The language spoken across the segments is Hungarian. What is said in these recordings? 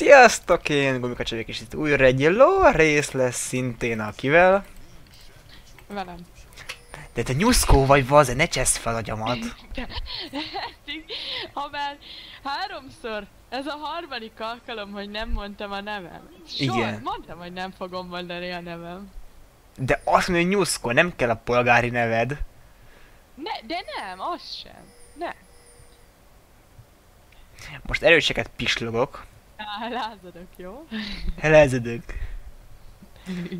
Sziasztok, én Gumika Csövik, és itt újra egy lore rész lesz szintén akivel. Velem. De te nyuszkó vagy, vaze, ne csesz fel agyamat. ha már háromszor, ez a harmadik alkalom, hogy nem mondtam a nevem. Sor, Igen. mondtam, hogy nem fogom mondani a nevem. De azt mondja, hogy nyuszkó, nem kell a polgári neved. Ne, de nem, az sem. Nem. Most erőseket pislogok. Lázadok, jó? Helezedök.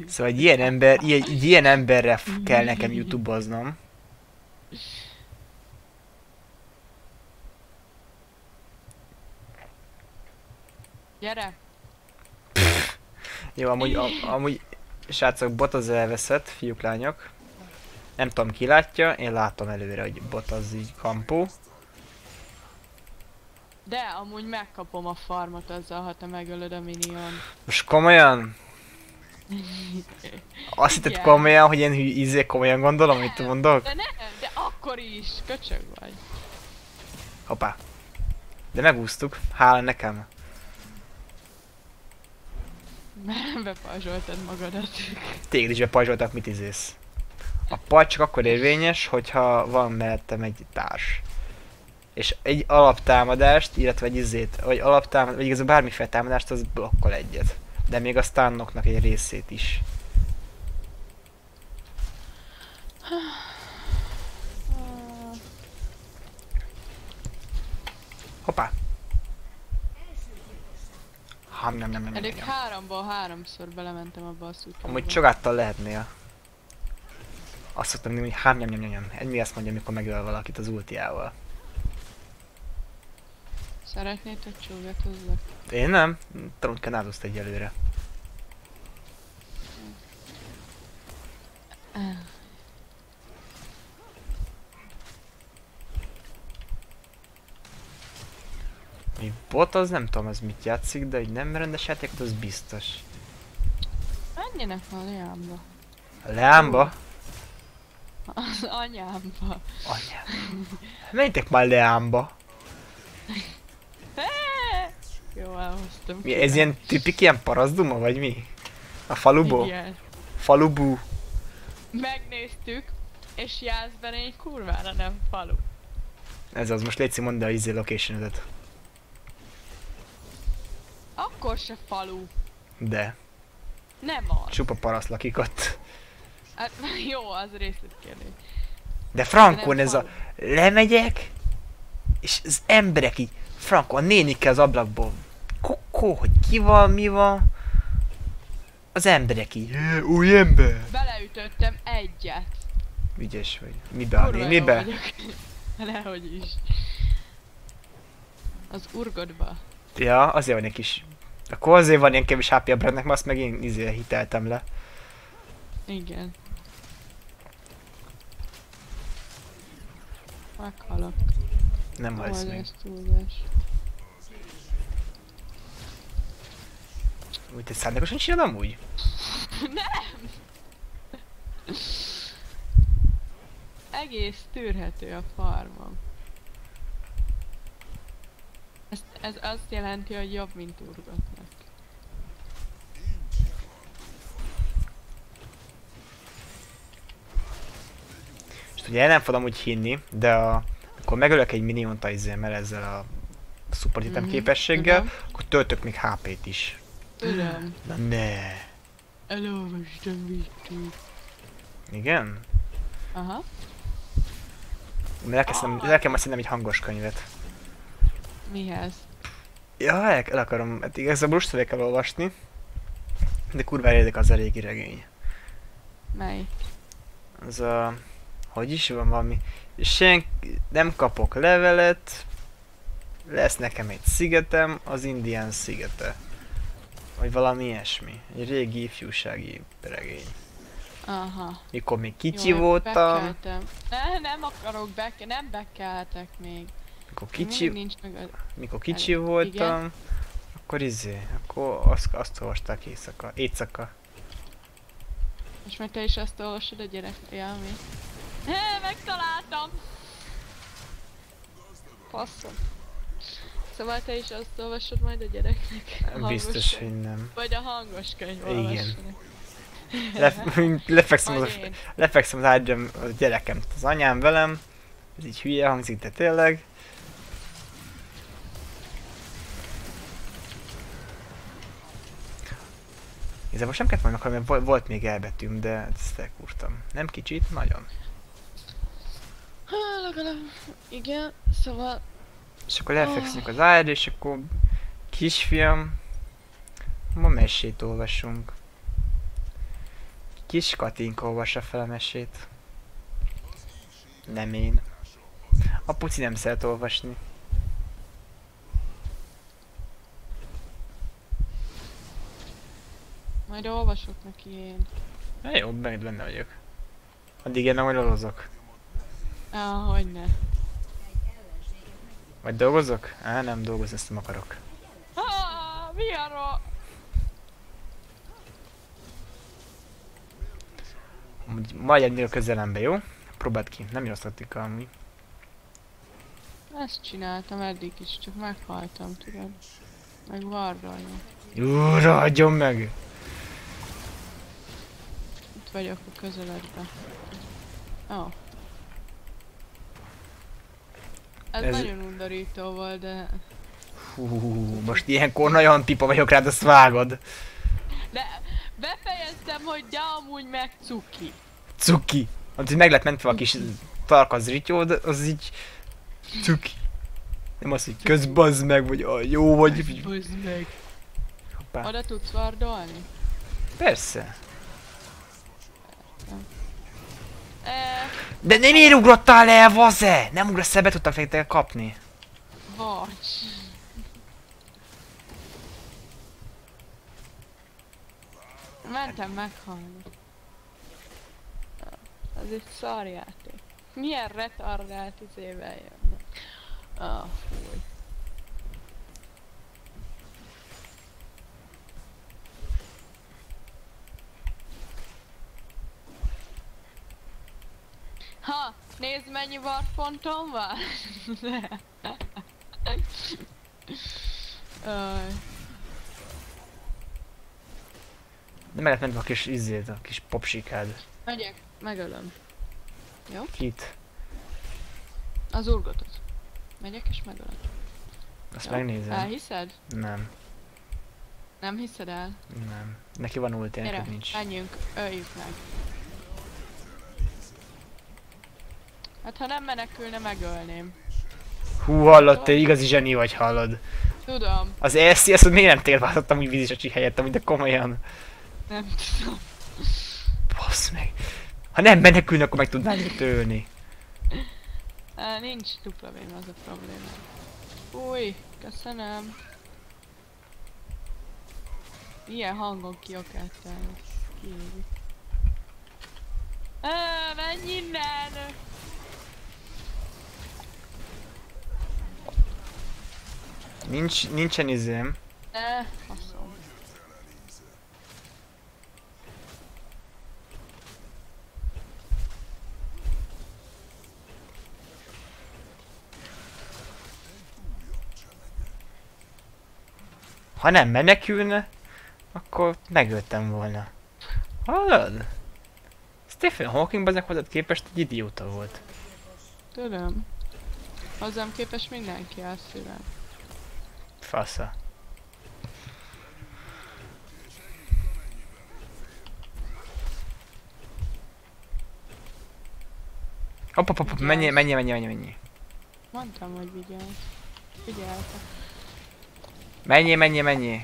Szóval egy ilyen ember, ilyen, egy ilyen emberre kell nekem youtuboznom. Gyere. Jó, amúgy, am, amúgy srácok, bot az elveszett, fiúk, lányok. Nem tudom ki látja, én látom előre, hogy bot az így kampó. De amúgy megkapom a farmot azzal, ha te megölöd a minion. Most komolyan? Azt hitted komolyan, hogy én izé komolyan gondolom, amit mondok? De nem, de akkor is, köcsög vagy. Hoppá. De megúsztuk, hála nekem. Mert bepazsoltad magadat. Téged is bepajzsoltak, mit izész. A paj csak akkor érvényes, hogyha van mellettem egy társ. És egy alaptámadást, illetve egy izét, vagy alaptámadást, vagy igazából bármiféle támadást, az blokkol egyet. De még a stunnoknak egy részét is. Hoppá! Ham, nem, nem, nem, nem, Eddig nem. háromból háromszor belementem abba a szutróba. Amúgy csogáttal lehetnél. Azt szoktam mondani, hogy hám, nyom, nyom, nyom, nyom. Ennyi azt mondja, amikor megöl valakit az ultiával. Szeretnétek csógat hozzá? Én nem. Tanult kanáduszt egyelőre. Mi bot az nem tudom, az mit játszik, de hogy nem rendes játékot, az biztos. Menjenek a leámba. A Leámba? Az anyámba. Anyám. Menjetek már Leámba. Jó, elhoztam. Mi, ez ilyen tipik ilyen parazduma, vagy mi? A faluból? Igen. Falubú. Megnéztük, és Jászben egy kurvára nem falu. Ez az, most létszik mondd a izé location Akkor se falu. De. Nem az. Csupa paraszt lakik ott. Hát, jó, az részletkérdés. De Frankon ez a... falu. Lemegyek, és az emberek így... Franko, a nénikkel az ablakból. Kokó, hogy ki van, mi van. Az emberek így... "Hé, Új ember! Beleütöttem egyet. Ügyes vagy. Mibe a Kurva jó nénibe? vagyok. Nehogy is. Az urgodba. Ja, azért van egy kis... Akkor azért van ilyen kevés HP a Brandnek, mert azt meg én izé hiteltem le. Igen. Meghalok. Nem halsz meg. ez túlzás. Úgy te szándékosan csinálod amúgy? Egész tűrhető a farmom. Ez, ez azt jelenti, hogy jobb, mint urgatnak. És ugye el nem fogom úgy hinni, de a, akkor megölök egy miniont a izémmel ezzel a support item Mhm, képességgel, tudom. akkor töltök még HP-t is. Tudom. Ne. Elolvastam Vicky. Igen? Aha. Mert elkezdtem, el kell majd szerintem egy hangos könyvet. Mihez? Ja, el, el akarom, hát igazából most fel kell olvasni. De kurva érdekel az a régi regény. Mely? Az a... Hogy is van valami... Sen... Nem kapok levelet. Lesz nekem egy szigetem, az Indián szigete. Vagy valami ilyesmi. Egy régi ifjúsági regény. Aha. Mikor még kicsi Jó, voltam, bekeltem. Ne, nem akarok beke, nem bekeltek még. mikor kicsi, nincs meg a... mikor kicsi Igen. voltam, akkor izé, akkor azt, azt olvasták éjszaka, éjszaka. És meg te is azt olvasod a gyerek mi? Hé, megtaláltam! Passzom. Szóval te is azt olvasod majd a gyereknek? A Biztos, könyv? hogy nem. Vagy a hangos könyv Igen. Lef- lefekszem, az, lefekszem az ágyam, a gyerekem, az anyám velem. Ez így hülye hangzik, de tényleg. Igazából sem kellett volna meghalni, mert vol- volt még elbetűm, de ezt elkurtam. Nem kicsit, nagyon. Ha, legalább, igen, szóval És akkor lefekszünk az ágyra, és akkor kisfiam, ma mesét olvasunk. Kis Katinka olvassa fel a mesét. Nem én. A puci nem szeret olvasni. majd olvasok neki én. Na jó, benne vagyok. Addig én nem majd dolgozok. Ah, hogyne. Vagy dolgozok? Á, nem dolgozni, ezt nem akarok. Ah, mi arra? Majd ennél közelembe, jó? Próbáld ki, nem jó taktika amúgy. Ezt csináltam eddig is, csak meghaltam, tudod. Meg varralja. Júra, adjon meg! Itt vagyok a közeledbe. Ó. Oh. Ez, Ez- nagyon undorító volt, de... Hú, most ilyenkor nagyon pipa vagyok rád, azt vágod. De befejeztem, hogy de amúgy meg cuki. Cuki. Amit meg lett mentve a kis tarkaz rityód, az így... Cuki. Nem az, hogy közbazd meg, vagy a jó vagy. Buzd meg. Hoppá. Oda tudsz vardolni? Persze. E, De nem miért ugrottál el, vaze? Nem ugrasz be tudtam fejtel kapni. vagy. Mentem meghalni. Az egy szarjáték. Milyen retardált izével jönnek. Ah, fúj. Ha, nézd mennyi varpontom van. Meg lett mentve a kis izzét, a kis popsikád. Megyek, megölöm. Kit? Az urgotot. Megyek és megölöm. Azt Jó. megnézem. Elhiszed? Nem, Nem hiszed el? nem. Neki van ulti, neked nincs. menjünk, öljük meg. Hát ha nem menekülne, megölném. Hú, hallod, te igazi zseni vagy, hallod. Tudom, Az SCS, hogy miért nem térváltottam úgy vízisacsi helyett, de komolyan. nem tudom. Bassz meg. Ha nem menekülne, akkor meg tudnál őt ölni. Nincs dupla vém, az a probléma. Új, köszönöm. Ilyen hangon kiokáltál. Kiérik. Á, menj innen! Nincs, nincsen izém. Ne, faszom. Ha nem menekülne, akkor megöltem volna. Hallod? Stephen Hawking ezek hozzád képest egy idióta volt. Tudom. Hozzám képes mindenki elszívem. Fasza. Hopp, hopp, hopp, menjél, menjél, menjél, menjél, menjél. Mondtam, hogy vigyázz. Figyeltek. Menjél, menjél, menjél.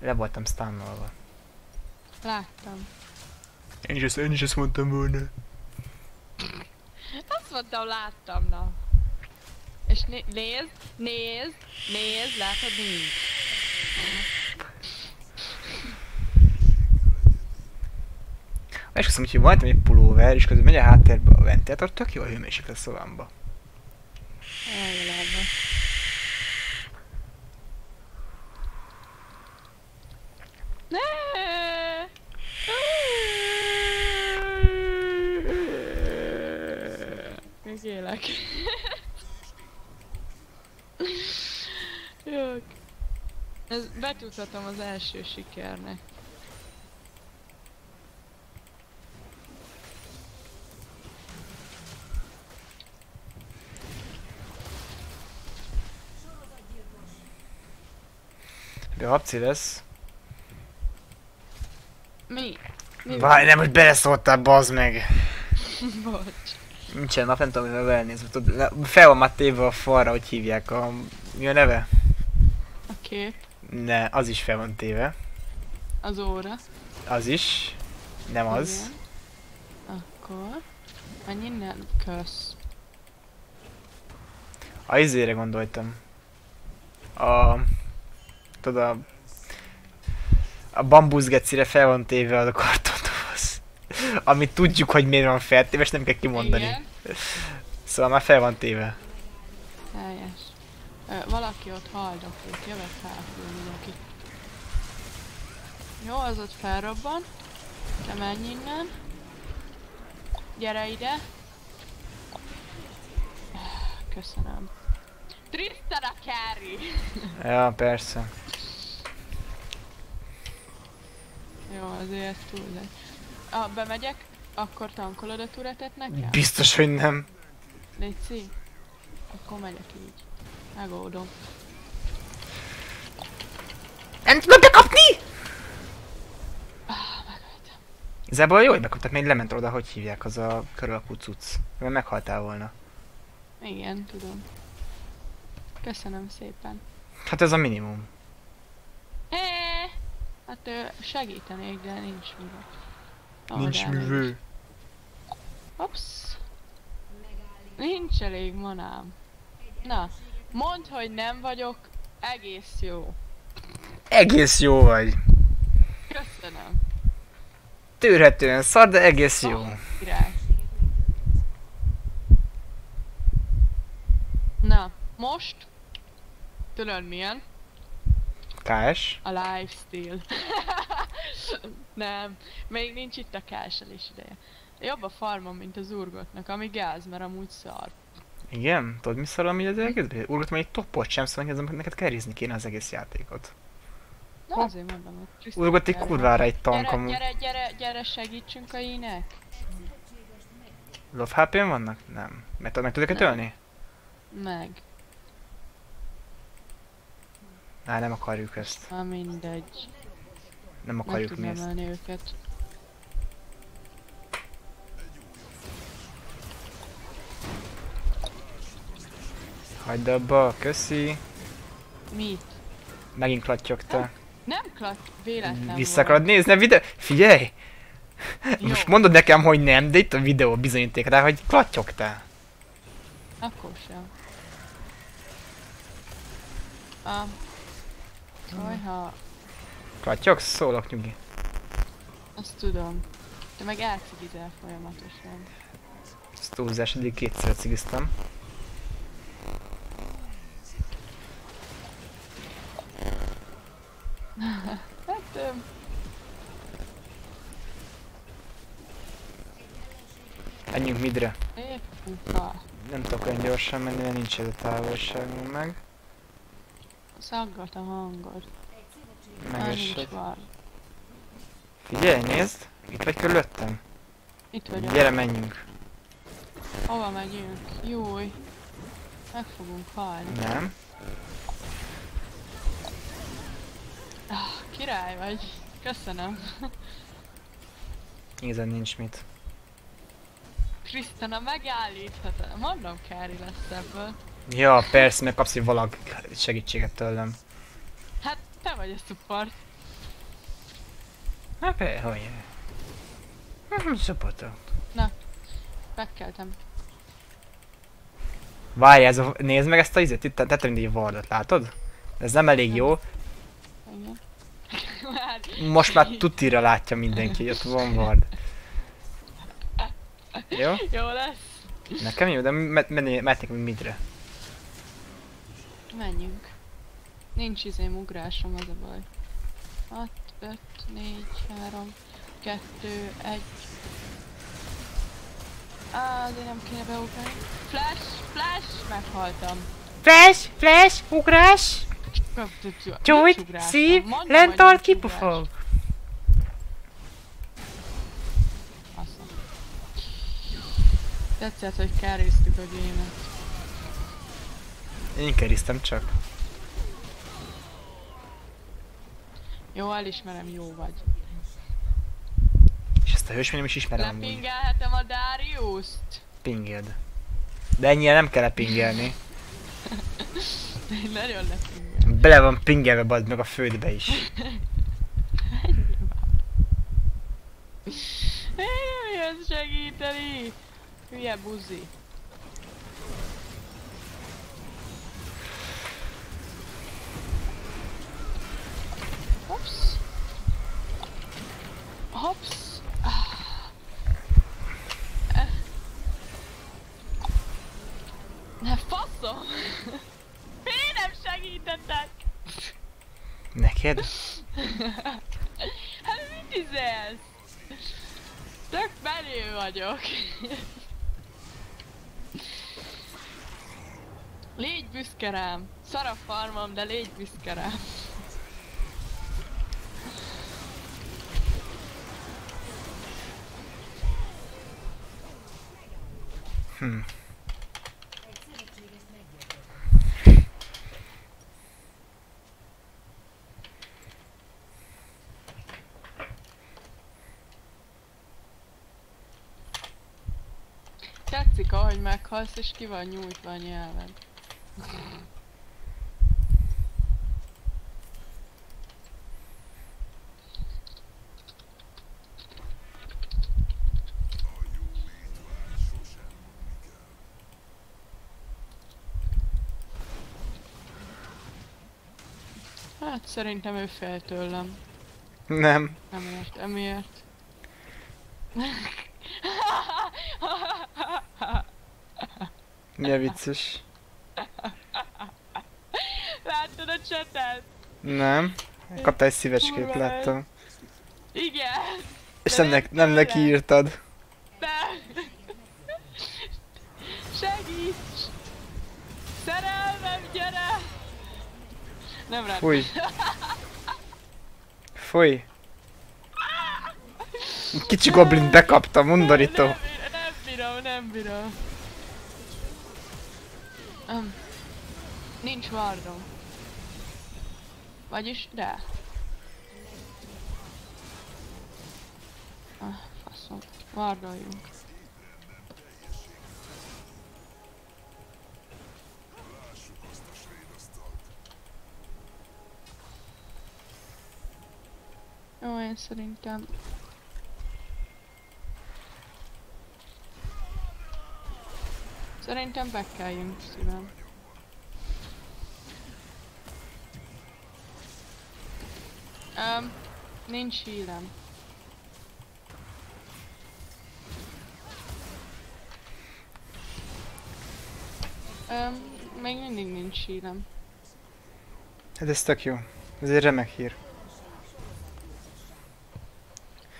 Le voltam stunnolva. Láttam. Én is ezt, én is ezt mondtam volna. Azt mondtam, láttam, na. És né- nézd, nézd, nézd, látod, nincs. És köszönöm, hogy voltam egy pulóver, és közben megy a háttérbe a ventilátor, tök jó a hőmérséklet a szobámba. Elvilágban. Ne! Még élek. Jök. Ez betudhatom az első sikernek. De habci lesz. Mi? Mi Várj, nem, hogy beleszóltál, bazd meg. Bocs. Nincsen nap, nem tudom, mivel elnézni. Fel van már téve a falra, hogy hívják a... Mi a neve? A kép, Ne, az is fel van téve. az óra. Az is. Nem az. Igen. Akkor... Menj innen, kösz. A izére gondoltam. A... Tudod, a... A bambuszgecire fel van téve az a kartondoboz. Amit tudjuk, hogy miért van feltéve, és nem kell kimondani. Igen. Szóval már fel van téve. Helyes. Ö, valaki ott haldoklik, jövök hátul neki. Jó, az ott felrobban. Te menj innen. Gyere ide. Köszönöm. Tristan a carry! Ja, persze. Jó, azért túl lesz. Ah, bemegyek, akkor tankolod a turetet nekem? Biztos, hogy nem. Léci? Akkor megyek így. Megoldom. Nem tudom bekapni! Ah, megöltem. Igazából jó, hogy bekaptak, mert lement oda, hogy hívják, az a körülakú cucc. Mert meghaltál volna. Igen, tudom. Köszönöm szépen. Hát ez a minimum. Hé! Hát segítenék, de nincs mivel. Nincs művő. Hops. Nincs elég manám. Na, mondd, hogy nem vagyok egész jó. Egész jó vagy. Köszönöm. Tűrhetően szar, de egész jó. Király. Na, most tudod milyen? KS. A lifestyle. Nem, még nincs itt a káselés ideje. Jobb a farmom, mint az urgotnak, ami gáz, mert amúgy szar. Igen? Tudod mi szar ami az egészben? Urgot, hogy egy topot sem szóval neked, neked kerizni kéne az egész játékot. Na Ha. azért mondom, hogy Urgot egy kurvára egy tank Gyere, amúgy. gyere, gyere, gyere, segítsünk a inek. Love hp vannak? Nem. Meg, tud- meg tudod őket ölni? Meg. Á, nem akarjuk ezt. Már mindegy. Nem akarjuk mi ezt. őket. Hagyd abba, köszi. Mit? Megint klattyogta. Nem klat, véletlen Vissza akarod nézni a videó? Figyelj! Jó. Most mondod nekem, hogy nem, de itt a videó bizonyíték rá, hogy klattyogtál. Akkor sem. Ah. Ojha, Klattyogsz? Szólok nyugi. azt tudom. Te meg elcigizel folyamatosan. Ez túlzás, eddig kétszer cigiztem. Hát, Menjünk midre. épp puha. Nem tudok olyan gyorsan menni, mert nincs ez a távolságunk meg. Szaggat a hangod. Meg Már is. nincs van. Figyelj, nézd! Itt vagy körülöttem. Itt vagyok. Gyere, menjünk. Hova megyünk? Júj. Meg fogunk halni. Nem. Ah, király vagy. Köszönöm. Igazán nincs mit. Krisztina megállíthatod. Mondom, Kári lesz ebből. Ja, persze, meg kapsz egy valag segítséget tőlem. Hát, te vagy a support. Hát persze, hogy Hm, Szopatok. Megkeltem. Várj, ez a, nézd meg ezt a izet, itt tettem egy vardot, látod? Ez nem elég jó. Igen. Most már tutira látja mindenki, hogy ott van vard. Jó? jó lesz. Nekem jó, de me- menni- mehetnék még midre. Menjünk. Nincs izém ugrásom, az a baj. 6, 5, 4, 3, 2, 1. Á, azért nem kéne beugrani. Flash, flash! Meghaltam. Flash, flash, ugrás, ugrásom. szív, lentart, kipufog. Tetszett, hogy carryztük a gémet. Én keriztem csak. Jó, elismerem, jó vagy. És ezt a hős nem is ismerem amúgy. Lepingelhetem a Darius-t? Pinged. De ennyire nem kell lepingelni. Én nagyon lepingel. Bele van pingelve bad meg a földbe is. Én nem jössz segíteni! Hülye buzi. Hops. Hops. Ah. Eh. Ne faszom! Miért nem segítettek? Neked? Hát mit izélsz? Tök menő vagyok. Légy büszke rám. Szar a farmom, de légy büszke rám. Hm. Tetszik, ahogy meghalsz, és ki van nyújtva a nyelved. Hát szerintem ő fél tőlem. Nem. Nem ért, emiatt. Mi a vicces? Láttad a csetet? Nem. Kaptál egy szívecskét, láttam. Igen, És nem, ne- nem neki írtad. de... Segíts! Szerelmem, gyere! Nem rá. Fúj. Fúj. Kicsi goblin bekapta, undorító. Nem, nem, nem bírom, nem bírom. Um, nincs vardom. Vagyis, de. Ah, faszom. Vardoljunk. Jó, én szerintem Szerintem bekeljünk szívem. Um, nincs hílem. Um, még mindig nincs hílem. Hát ez tök jó. Ez egy remek hír.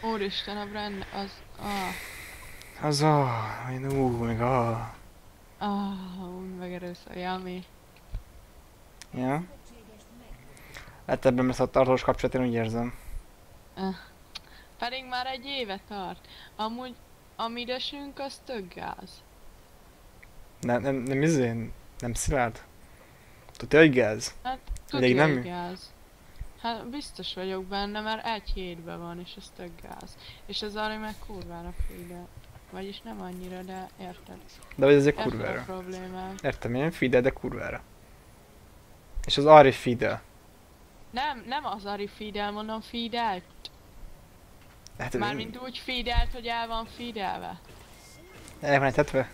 Úristen, a Bren az... Ah, Az a... Én ú, meg a... ah, úgy megerőszak, Yami. Ja. Hát ebben lesz a tartós kapcsolat, én úgy érzem. Pedig már egy éve tart. Amúgy a midesünk az tök gáz. Nem, nem, nem izén, nem szilárd. Tudja, hogy gáz? Elég Tudja, nem hogy mi? gáz. Hát biztos vagyok benne, mert egy hétben van, és ez tök gáz. És az Ari meg kurvára fide. Vagyis nem annyira, de érted. De vagy ez egy Érted a kurvára. problémám. Értem, én fide, de kurvára. És az Ari fide. Nem, nem az Ari fidel, mondom fidelt. Hát Mármint úgy fidelt, hogy el van fidelve. el van etetve?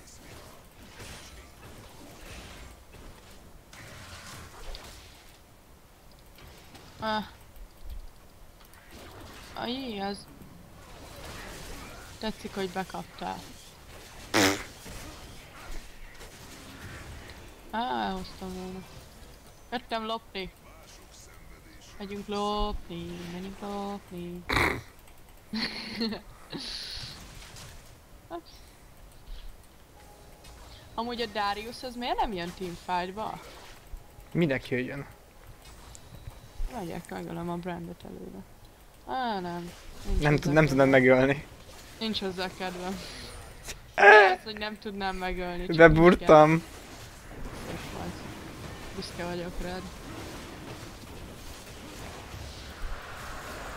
Ah. A jé, az... Tetszik, hogy bekaptál. Á, elhoztam volna. Jöttem lopni. Megyünk lopni, megyünk lopni. Amúgy a Darius az miért nem jön teamfightba? Minek jöjjön? Vegyek megölöm a brandet előre. Á, nem. Nincs Nem, tud, nem tudod megölni. Nincs hozzá kedvem. Ez, hogy nem tudnám megölni. Beburtam. Szép vagy. Büszke vagyok rád.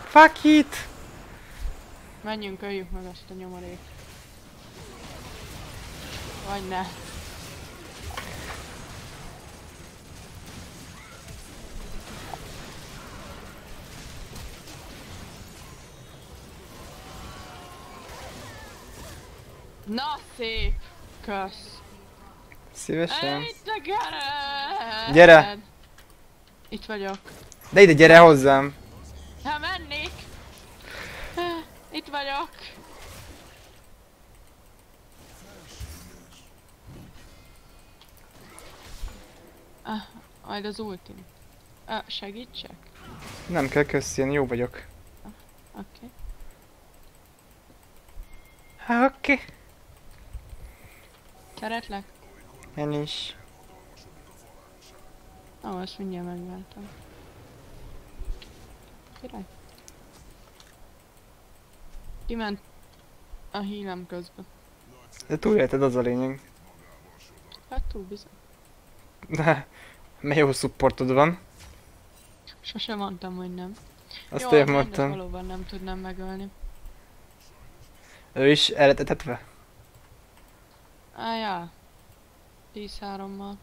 Fuck it! Menjünk, öljük meg azt a nyomorék. Vagy ne. Na szép! Kösz! Szívesen. Itt a Gerard! Gyere! Itt vagyok. De ide gyere hozzám. Ha mennék! Itt vagyok! Ah, majd az ultim. Ah, segítsek? Nem kell köszön, jó vagyok. Oké. Okay. Há, oké. Okay. Szeretlek? Én is. Ó, oh, azt mindjárt megváltam. Király. Kiment a hílem közben. De túlélted az a lényeg. Hát túl bizony. De, mert jó supportod van. Sose mondtam, hogy nem. Azt Jó, én mondtam. valóban nem tudnám megölni. Ő is eredetetve. Á, já. 10-3-mal.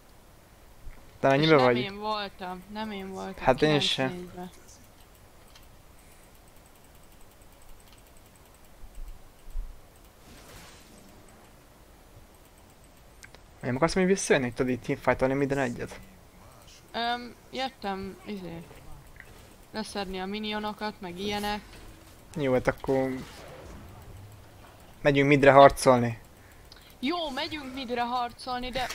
De És annyibe nem vagy? én voltam, nem én voltam. Hát én se. 9-4-be. Nem akarsz még visszajönni, hogy tudod itt teamfightolni minden egyet? Öm, jöttem, izé. Leszedni a minionokat, meg ilyenek. Jó, hát akkor... Megyünk midre harcolni. Jó, megyünk midre harcolni, de...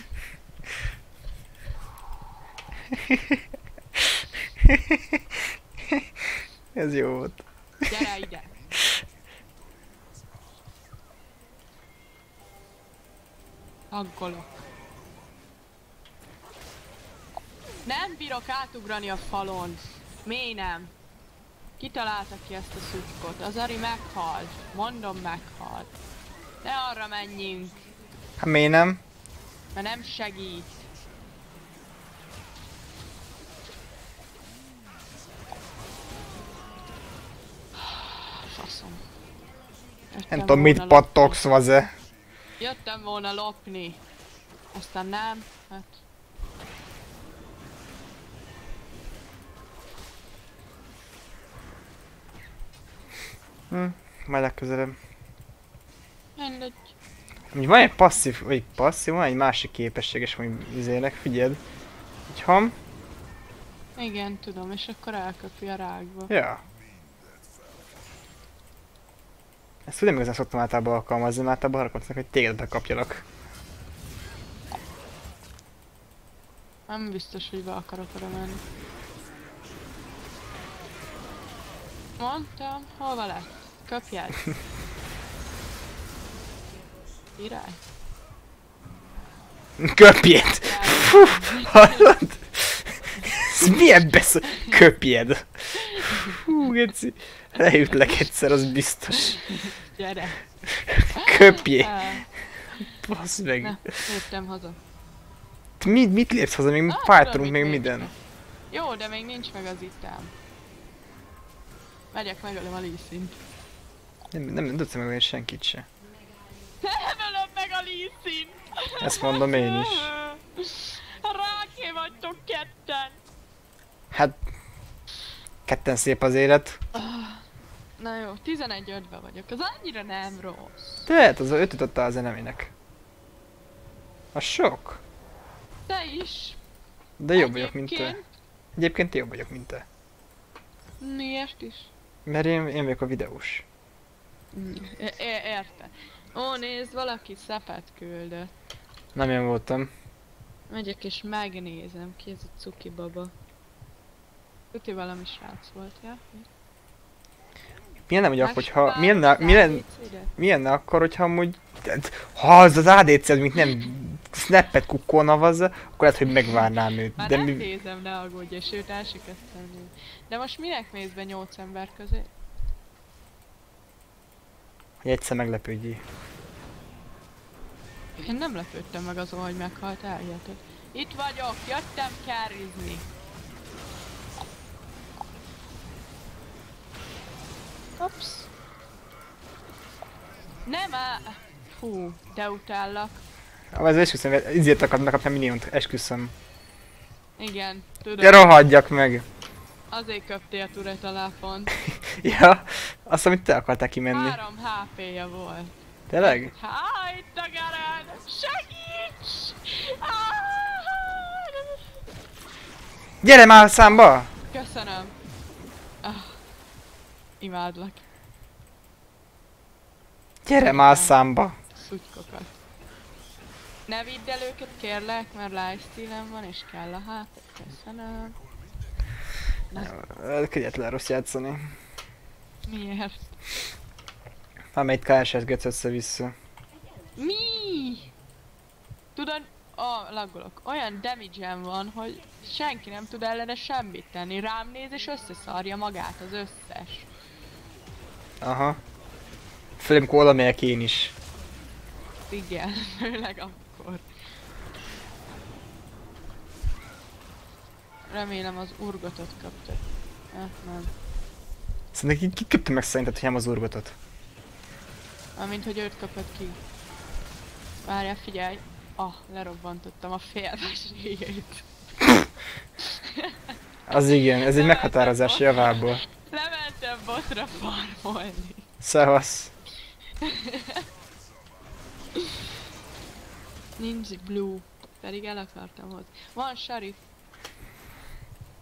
Ez jó volt. Gyere ide! Aggolok. Nem bírok átugrani a falon. Mély nem. Kitalálta ki ezt a szutykot. Az Ari meghalt. Mondom meghalt. Ne arra menjünk, Hát miért nem? mert nem segít. Faszom. Nem tudom mit pattogsz, vaze. Jöttem volna lopni. Aztán nem, hát... Hm, majd legközelebb. Mindegy. Van egy passzív, vagy passzív, van egy másik képességes, hogy izének, figyeld. Egy ham. Igen, tudom, és akkor elköpi a rákba. Ja. Ezt nem igazán szoktam általában alkalmazni, mert általában arra kapcsolnak, hogy téged bekapjalak. Nem biztos, hogy be akarok oda menni. Mondtam, hova lett? Köpjed. Király. Köpjed! Hallod? Ez milyen besz... Köpjed! Hú, geci. Leütlek egyszer, az biztos. Gyere. Köpjé! Basz meg. Na, léptem haza. Mit, mit lépsz haza? Még Ah, fájtunk még minden. Jó, de még nincs meg az ittám. Megyek, megölöm a Lee-Sint. Nem, nem, nem tudsz megölni senkit se. A! Ezt mondom én is. Ráké vagytok ketten! Hát... Ketten szép az élet. Na jó, 11 5 vagyok, az annyira nem rossz. Lehet, az a ötöt adta az eneminek. A sok. Te is. De jobb vagyok, mint te. Egyébként- Egyébként jobb vagyok, mint te. Miért is? Mert én, én vagyok a videós. É- érte. Ó, nézd, valaki szepet küldött. Nem én voltam. Megyek és megnézem, ki ez a cuki baba. Tuti valami srác volt, ja? Milyen nem, hogy akkor, hogyha... Milyen, az milyen, milyen ne akkor, hogyha amúgy... Ha az az ADC, az mint nem snappet kukkolna az, akkor lehet, hogy megvárnám őt. Már De nem mi... nézem, ne aggódj, sőt elsikesztem De most minek mész be nyolc ember közé? Hogy egyszer meglepődjé. Én nem lepődtem meg azon, hogy meghalt, elhiheted. Itt vagyok, jöttem kárizni. Ups. Nem á... Fú, de utállak. Ez esküszöm, akarod megkapni a miniont, esküszöm. Igen, tudom. rohadjak meg! Azért köptél Turret alá pont. Ja, azt, amit te akartál kimenni. 3 HP-ja volt. Tényleg? Há, itt a Garen! Segíts! Gyere már számba! Köszönöm. Ah, imádlak. Gyere már számba! Szutykokat. Ne vidd el őket kérlek, mert lifestyle van és kell a HP. Köszönöm. Kegyetlen rossz játszani. Miért? Amelyik KS-et götsz össze-vissza. Mi? Tudod, a laggolok. Olyan damage van, hogy senki nem tud ellene semmit tenni. Rám néz és összeszarja magát az összes. Aha. Főleg valamelyek én is. Igen, főleg akkor. Remélem az urgotot kaptad. Eh, nem. Szerintem ki, ki köpte meg szerinted, hogy nem az urgotot? Amint, hogy őt kapod ki. Várjál, figyelj. Ah, lerobbantottam a félves. Az igen, ez egy meghatározás javából. Lementem botra farmolni. Szevasz. Nincs blue. Pedig el akartam hozni. Van sheriff.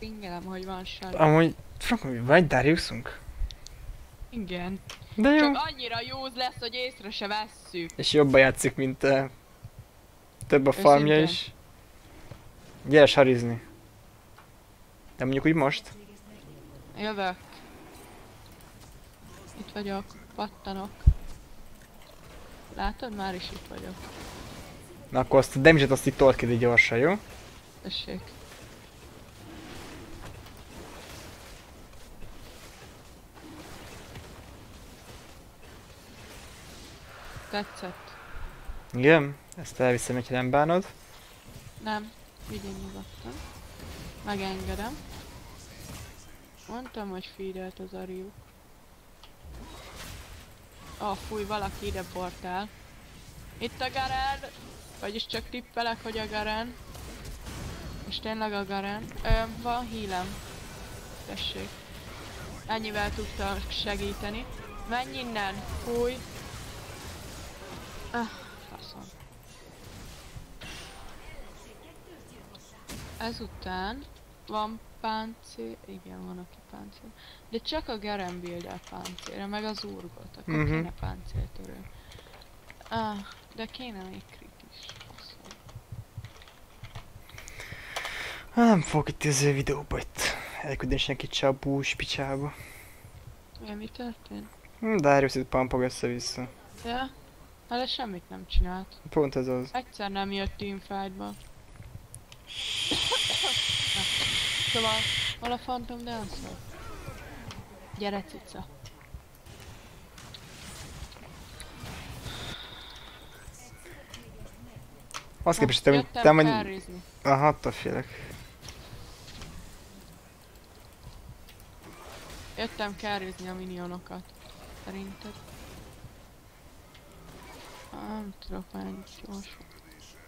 Pingelem, hogy van sheriff. Amúgy, frank, van egy Dariusunk? Igen. De jó. Csak annyira jó lesz, hogy észre se vesszük. És jobban játszik, mint uh, több a farmja Őszintén. is. Gyere sarizni. De mondjuk úgy most? Jövök. Itt vagyok. Pattanok. Látod? Már is itt vagyok. Na akkor azt a damage azt itt told gyorsan, jó? Tessék. Tetszett. Igen? Ezt elviszem, hogyha nem bánod. Nem. Vigyél nyugodtan. Megengedem. Mondtam, hogy feedelt az Ariu. Ah, fúj, valaki ide portál. Itt a Garen! Vagyis csak tippelek, hogy a Garen. És tényleg a Garen. Ö, van hílem. Tessék. Ennyivel tudtam segíteni. Menj innen! Fúj! Faszom. Ezután van páncél, igen van aki páncél, de csak a Garen build páncélre, meg az urgot, akkor Mhm. kéne páncéltörő. Ah, de kéne még krit is. faszom. Hát nem fogok itt az videóba itt elküldeni senkit se a bús picsába. Igen, mi történt? Hm, Darius itt pampog össze-vissza. Ja? Hát semmit nem csinált. Pont ez az. Egyszer nem jött teamfightba. Szóval, hol a Phantom Dancer? Gyere cica. Azt képest, te, te carrizni. Aha, attól félek. Jöttem carrizni a minionokat. Szerinted? Nem tudok már gyors.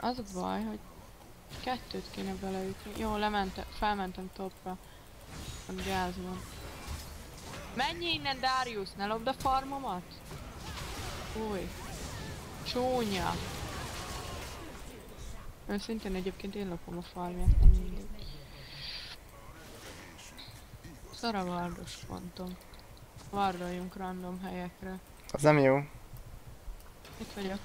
Az a baj, hogy kettőt kéne beleütni. Jó, lementem, felmentem topra. Van gáz. Menj innen, Darius, ne lopd a farmomat! Új. Csúnya. Őszintén egyébként én lopom a farmját, nem mindegy. Szar a vardos pontom. Vardoljunk random helyekre. Az nem jó. Itt vagyok.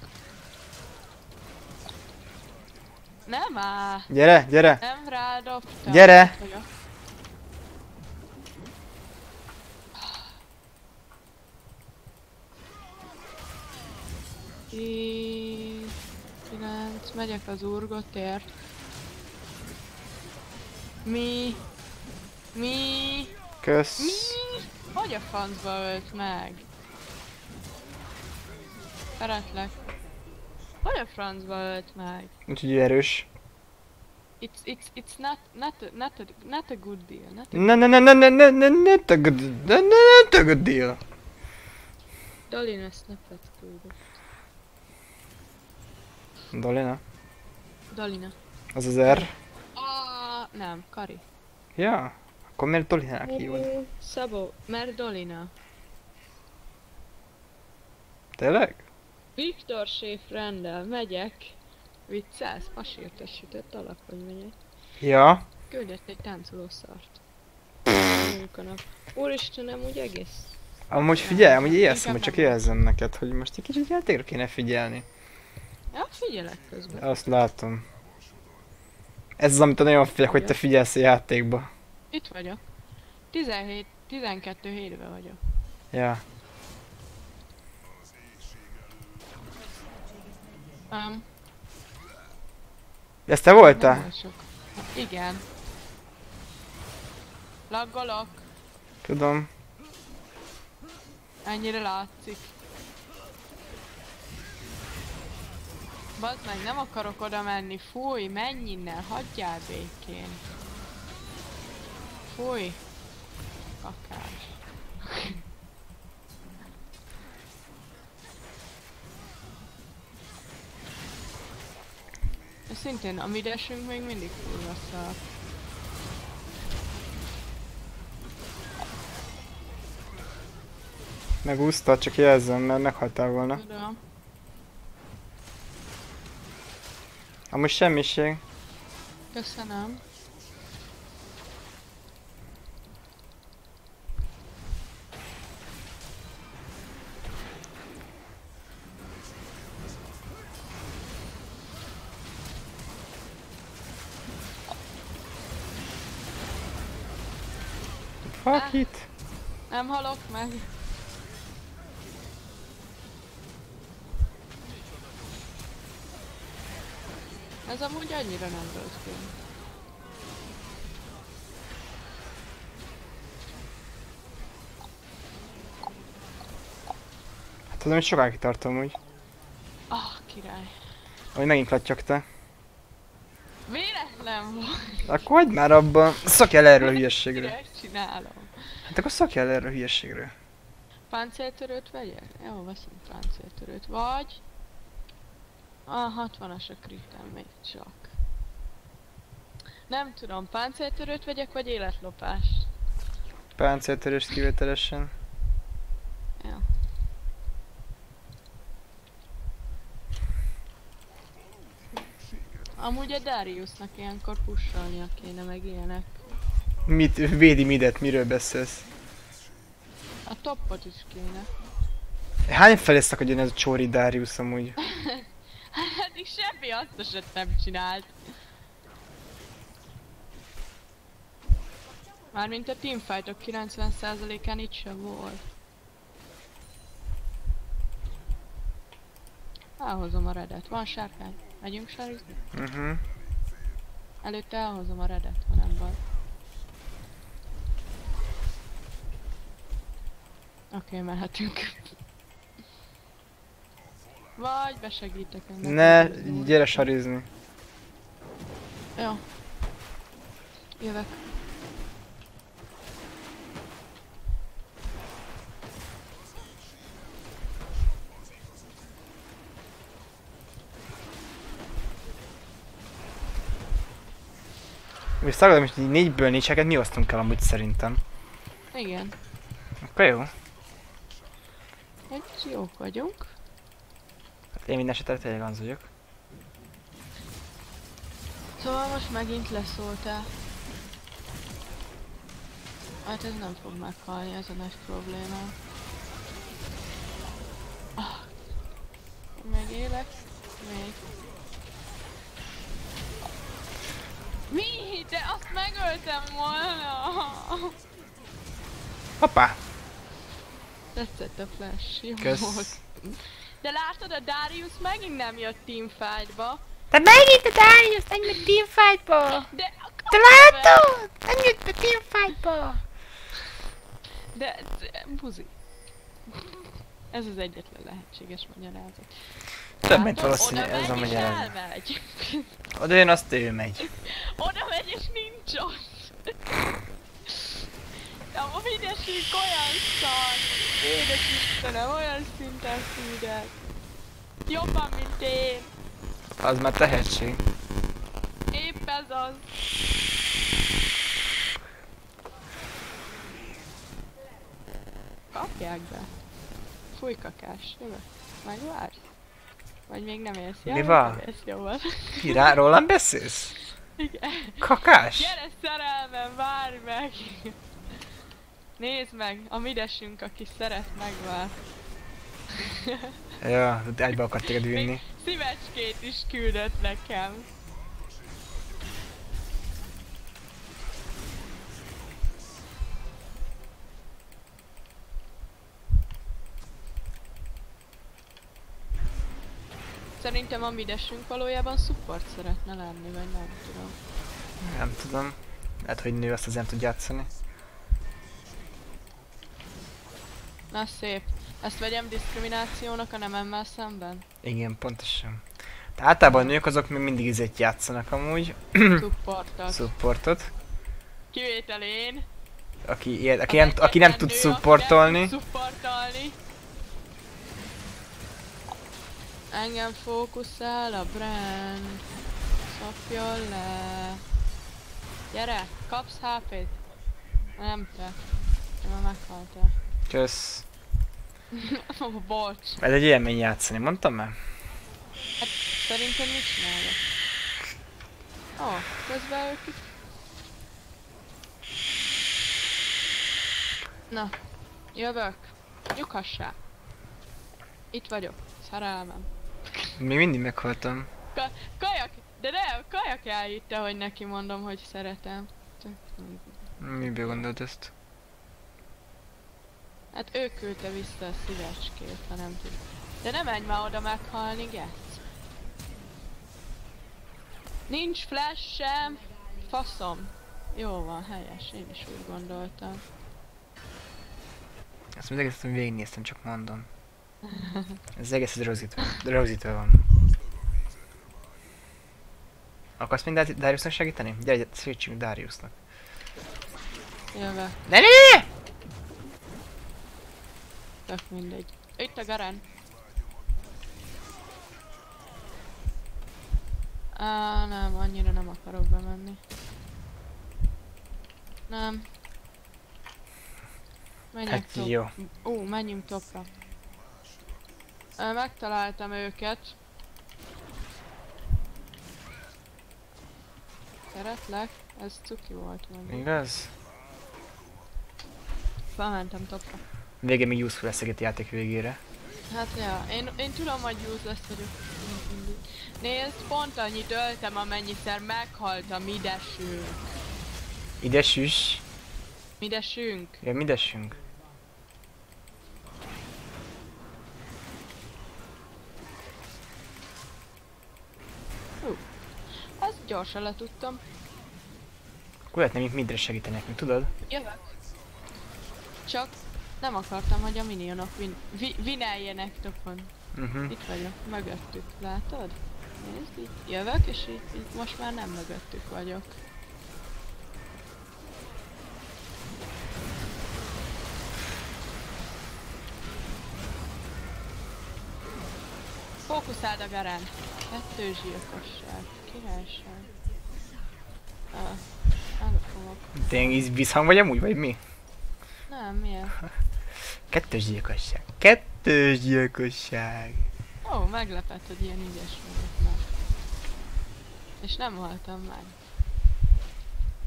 Nem á! Gyere, gyere! Nem rádobtam. Gyere! Igen, kilenc, megyek az urgotért. Mi? Mi? Kösz. Mi? Hogy a francba ölt meg? Szeretlek. Hogy a francba ölt meg? Úgyhogy erős. It's it's it's not not a, not a, not a good deal. Not a Ne ne ne ne ne ne ne ne te good ne ne ne te good deal. Dolin ezt nepet küldött. Dolina? Dolina. Az az R. Ah, nem, Kari. Ja? Akkor miért Dolinának hívod? Szabó, mert Dolina. Tényleg? Viktor séf rendel, megyek. Viccelsz? Pasírta sütött alap, hogy megyek. Ja. Küldött egy táncoló szart. Munkanap. Úristenem, úgy egész. Amúgy figyelj, amúgy érzem, hogy csak nem. érzem neked, hogy most egy kicsit játékra kéne figyelni. Ja, figyelek közben. Azt látom. Ez az, amit nagyon félek, hogy te figyelsz a játékba. Itt vagyok. 17, 12 hétbe vagyok. Ja. Um, Ez te voltál? nem volt sok. Igen. Laggolok. Tudom. Ennyire látszik. Bazd meg, nem akarok oda menni. Fúj, menj innen, hagyjál békén. Fúj. Kakás. És szintén a midesünk még mindig kurva szar. Megúsztad, csak jelzem, mert meghaltál volna. Tudom. Amúgy semmiség. Köszönöm. Fuck it. Nem halok meg. Ez amúgy annyira nem volt ki. Hát tudom, hogy sokáig tartom úgy. Ah, király. Hogy megint klatyogta. Véletlen volt. Akkor hagyd már abba. Szakj el erről a hülyességről. Király, csinálom. Hát akkor szakj el erről a hülyességről. Páncéltörőt vegyek? Jó, veszünk páncéltörőt. Vagy... A 60-as a kritem még csak. Nem tudom, páncéltörőt vegyek, vagy életlopás? Páncéltörést kivételesen. Ja. Amúgy a Dariusnak ilyenkor pusolnia kéne, meg ilyenek. Mit, védi midet, miről beszélsz? A toppot is kéne. Hány felé szakadjon ez a Csóri Darius amúgy? Eddig semmi hasznosat nem csinált. Mármint a teamfightok 90%-án itt sem volt. Elhozom a redet. Van sárkány. Megyünk sárizni? Mhm. Előtte elhozom a redet, ha nem baj. Oké, okay, mehetünk. Vagy besegítek ennek. Ne, gyere sarizni. Jó. Jövök. És szagadom, hogy négyből négyeket mi osztunk el amúgy szerintem. Igen. Akkor jó. Egy jók vagyunk. Hát én minden esetre tényleg az vagyok. Szóval most megint leszóltál. Hát ez nem fog meghalni, ez a nagy probléma. Ah. Még élek? Még. Mi? De azt megöltem volna! Hoppá! Tetszett a flash, jó Kösz. volt. De látod, a Darius megint nem jött teamfightba. Te megint a Darius, nem jött teamfightba! De Te látod? Nem jött a teamfightba! De, de buzi. Ez az egyetlen lehetséges magyarázat. Több, mint valószínű, ez a magyarázat. Oda jön, azt ő megy. Ott. De a videsünk olyan szar. Édes Istenem, olyan szinten szűrek. Jobban, mint én. Az már tehetség. Épp ez az. Kapják be. Fúj kakás, jövök. Megvárj? Vagy még nem élsz? Mi Jaj, van? élsz jól. Ki rá, rólam beszélsz? Igen. Kakás? Gyere szerelmem, várj meg! Nézd meg, a midesünk, aki szeret, megvár. Ja, egybe akart téged ülni. Még szívecskét is küldött nekem. Szerintem a midesünk valójában support szeretne lenni, vagy nem tudom. Nem tudom. Lehet, hogy nő azt az nem tud játszani. Na szép. Ezt vegyem diszkriminációnak a nememmel szemben? Igen, pontosan. De általában a nők azok még mindig izét játszanak amúgy, Supportot. supportot. Kivétel én. Aki, ilyen, aki, nem, aki nem tud nő, aki nem supportolni. tud supportolni. Engem fókuszál a brand. Szopjon le. Gyere, kapsz HP-t? Nem te. Te már meghaltál. Kösz. oh, bocs. Ez egy élmény játszani, mondtam már? Hát szerintem mit csinálok? Ó, oh, közben ők itt... Na, jövök. Nyughassál. Itt vagyok. Szerelmem. Még mindig meghaltam. Ka kajak, de de, kajak elhitte, hogy neki mondom, hogy szeretem. Miből gondolod ezt? Hát ő küldte vissza a szívecskét, ha nem tud. De nem menj már oda meghalni, gec. Nincs flash sem. Faszom. Jó van, helyes, én is úgy gondoltam. Ezt egészet hogy végignéztem, csak mondom. Ez egész az rögzítve, rögzítve van. Akarsz mind Dar- Dariusnak segíteni? Gyere, segítsünk Dariusnak. Jövök, Ne, ne, tök mindegy. Itt a Garen. Á, nem, annyira nem akarok bemenni. Nem. Menjek Hát top. jó. Ú, menjünk topra. Megtaláltam őket. Szeretlek, ez cuki volt mondjuk. Igaz? Felmentem topra. Végén még useful lesz egy játék végére. Hát ja, én, én tudom, hogy useless vagyok. Nézd, pont annyit öltem, amennyiszer meghalt a midesünk. Ide süss. Midesünk. Ja, mi gyorsan letudtam. Akkor lehetne mint mindre segíteni nekünk, tudod? Jövök. Csak nem akartam, hogy a minionok vin vi vineljenek topon. Mhm. Itt vagyok, mögöttük, látod? Nézd, itt jövök, és így, így most már nem mögöttük vagyok. Fókuszáld a garán. Kettős gyilkosság. Királyság. Ah, elfogok. Visszhang vagy amúgy, vagy mi? Nem, miért? Kettős gyilkosság. Kettős gyilkosság. Ó, meglepett, hogy ilyen ügyes vagyok már. És nem haltam meg.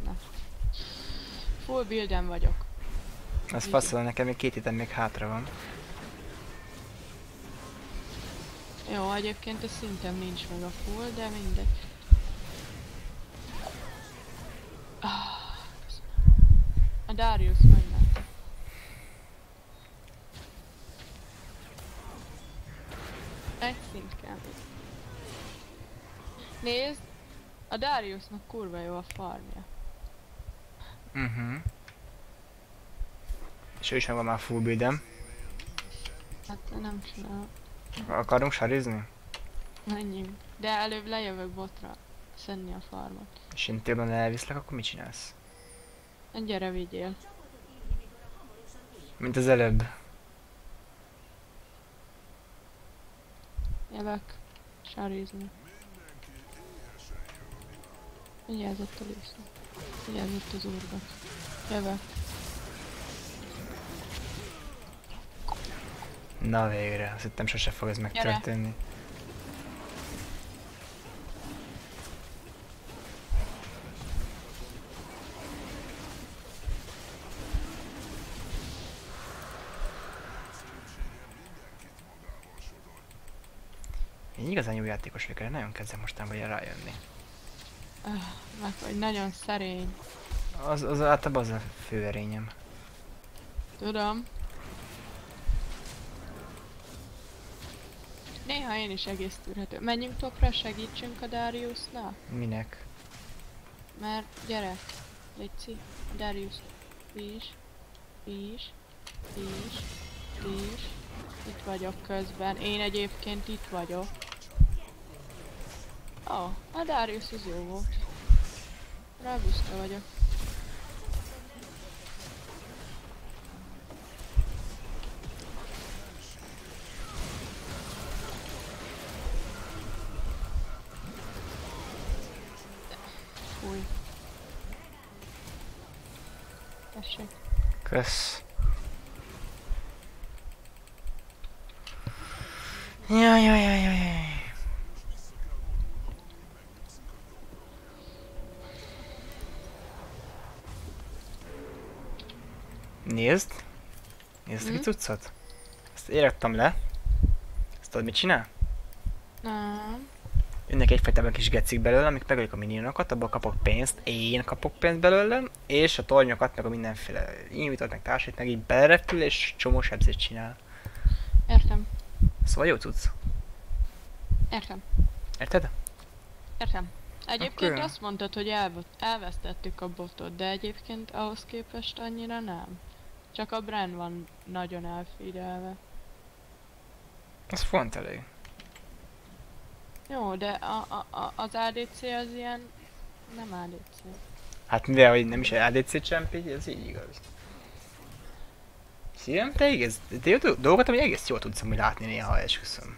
Na. Full builden vagyok. Az faszol, nekem még két héten még hátra van. Jó, egyébként a szintem nincs meg a full, de mindegy. Ah, a Darius meglátta. Egy szint kell. Nézd, a Dariusnak kurva jó a farmja. Mhm. Uh -huh. És ő is megvan már full build. Hát nem csinálom. Akarunk sarizni? Menjünk. De előbb lejövök botra. Szedni a farmot. És én tényleg elviszlek, akkor mit csinálsz? Gyere vigyél. Mint az előbb. Jövök. Sarizni. Vigyázott a Lisa. Vigyázott az urgat. Jövök. Na végre, azt hittem sose fog ez megtörténni. Én igazán jó játékos vagyok, nagyon kezdem mostanában rájönni. Meg vagy nagyon szerény. Az, az általában az a fő erényem. Tudom. Néha én is egész tűrhető. Menjünk topra, segítsünk a Dariusnak. Minek? Mert gyere, Léci, Darius, is, is, is, is. Itt vagyok közben. Én egyébként itt vagyok. Ó, oh, a Darius az jó volt. Rá büszke vagyok. Fúj. Tessék. Kösz. Jaj, jaj, jaj, jaj. Nézd. Nézd, Mhm. ki cuccot. Ezt érettem le. Ezt tudod, mit csinál? Nem. Jönnek egyfajtában kis gecik belőle, amik megölik a minionokat, abból kapok pénzt, én kapok pénzt belőle, és a tornyokat, meg a mindenféle invitot, meg társait, meg így belerepül, és csomó sebzést csinál. Értem. Szóval jó cucc. Értem. Érted? Értem. Egyébként Akkor- azt mondtad, hogy elv- elvesztettük a botot, de egyébként ahhoz képest annyira nem. Csak a Bren van nagyon elfigyelve. Ez font elég. Jó, de a, a, a, az ADC az ilyen... Nem ADC. Hát mivel, hogy nem is ADC csempégy, ez így igaz. Szívem, te egész, te jó do- dolgokat, ami egész jól tudsz amúgy látni néha, esküszöm.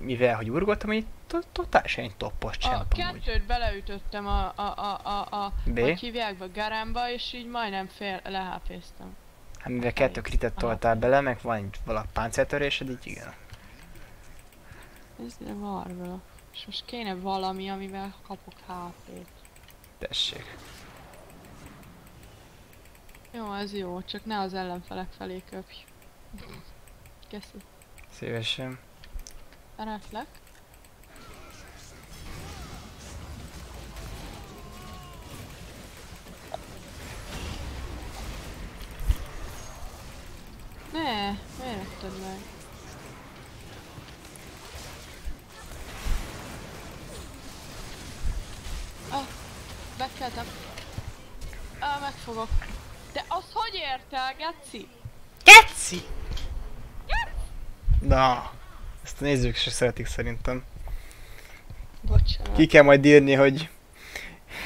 Mivel, hogy urgoltam, hogy to- totálisan egy toppos A csemp amúgy. kettőt beleütöttem a, a, a, a, a B. hogy hívják be, Garamba, és így majdnem fél lehápéztem. Hát mivel kettő kritet toltál bele, meg van egy valak páncéltörésed, így igen. Ez de varga. És most kéne valami, amivel kapok HP-t. Tessék. Jó, ez jó, csak ne az ellenfelek felé köpj. Köszi. Szívesen. Szeretlek. Ne, miért meg? Ah, bekeltem. Ah, megfogok. De az hogy ért el, Geci? Geci! Na, ezt a nézők se szeretik szerintem. Bocsánat. Ki kell majd írni, hogy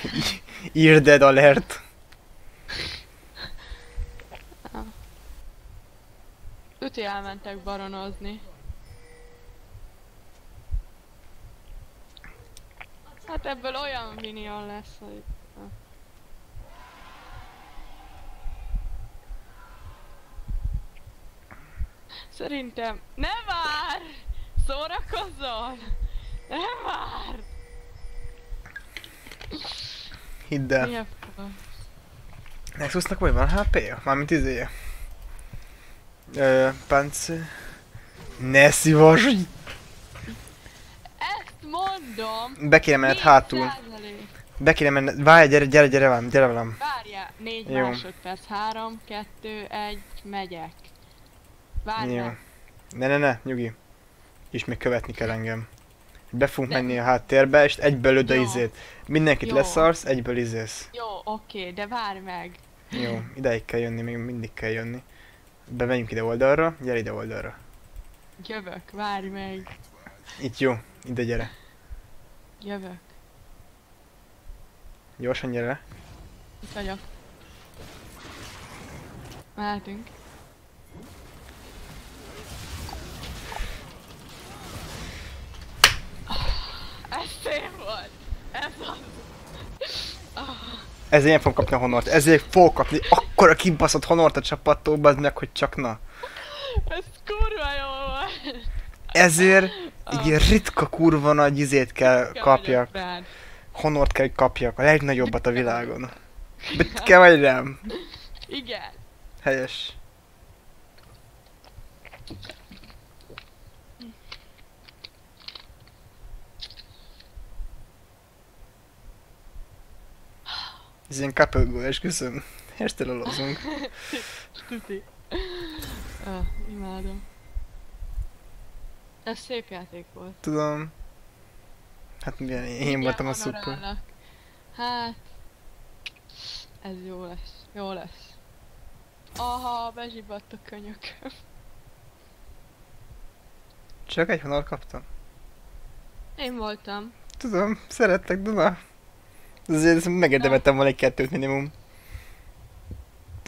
írd alert. Tuti elmentek baronozni. Hát ebből olyan minion lesz, hogy... Szerintem... Ne vár! Szórakozol! Ne vár! Hidd el. Nexusnak hogy van HP-ja? Mármint izéje. Ö, pánc... Ne szívasodj! Mondom! Be kéne menned hátul. 4%. Be kéne menned... Várj, gyere, gyere, gyere velem, gyere velem. Várjál, 4 Jó. másodperc, 3, 2, 1, megyek. Jó. Várjál. Ne, ne, ne, nyugi. És még követni kell engem. Be fogunk De- menni a háttérbe, és egyből lőd a Jó. izét. Mindenkit Jó. leszarsz, egyből izész. Jó, oké, de várj meg. Jó, ideig kell jönni, még mindig kell jönni. Bemegyünk ide oldalra, gyere ide oldalra. Jövök, várj meg. Itt jó, ide gyere. Jövök. Gyorsan gyere. Itt vagyok. Mehetünk. Ah, Ez szép volt! Ez az! Ezért én fogom kapni a honort, ezért fogok kapni akkora kibaszott honort a csapattóba, az meg, hogy csak na. Ez! Ezért egy ritka kurva nagy izét kell kapjak. Honort kell, hogy kapjak, a legnagyobbat a világon. Büszke vagy rám? Igen. Helyes. Ez ilyen couple esküszöm. Este lolozunk. Tuti. Ah, imádom. Ez szép játék volt. Tudom. Hát milyen én Igen, voltam a szuper. Hát... Ez jó lesz. Jó lesz. Aha, bezsibbadt a könyök. Csak egy honor kaptam. Én voltam. Tudom, szerettek, Duna. Azért megérdemeltem volna egy kettőt minimum.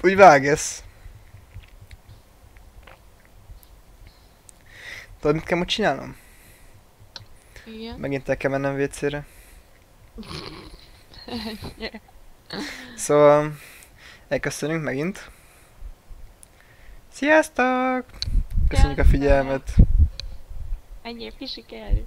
Úgy vágesz. Tudod, mit kell most csinálnom? Igen. Megint el kell mennem WC-re. Szóval, elköszönünk megint. Sziasztok! Köszönjük a figyelmet! Ennyi, pisik el.